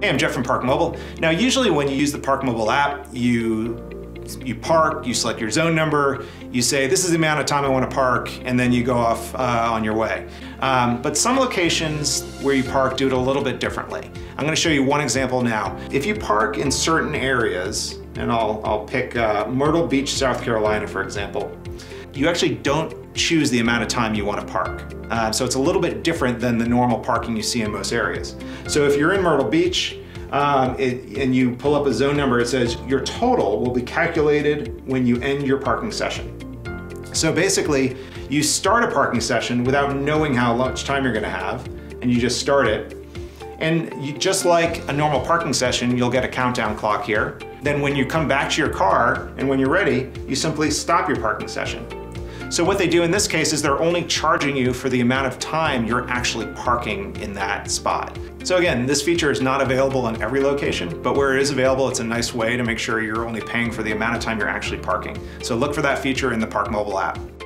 Hey, I'm Jeff from ParkMobile. Now, usually when you use the ParkMobile app, you you park, you select your zone number, you say this is the amount of time I want to park, and then you go off uh, on your way. Um, but some locations where you park do it a little bit differently. I'm going to show you one example now. If you park in certain areas, and I'll, I'll pick uh, Myrtle Beach, South Carolina, for example, you actually don't choose the amount of time you want to park. Uh, so it's a little bit different than the normal parking you see in most areas. So if you're in Myrtle Beach um, it, and you pull up a zone number, it says your total will be calculated when you end your parking session. So basically, you start a parking session without knowing how much time you're gonna have, and you just start it. And you, just like a normal parking session, you'll get a countdown clock here. Then when you come back to your car and when you're ready, you simply stop your parking session. So what they do in this case is they're only charging you for the amount of time you're actually parking in that spot. So again, this feature is not available in every location, but where it is available, it's a nice way to make sure you're only paying for the amount of time you're actually parking. So look for that feature in the ParkMobile app.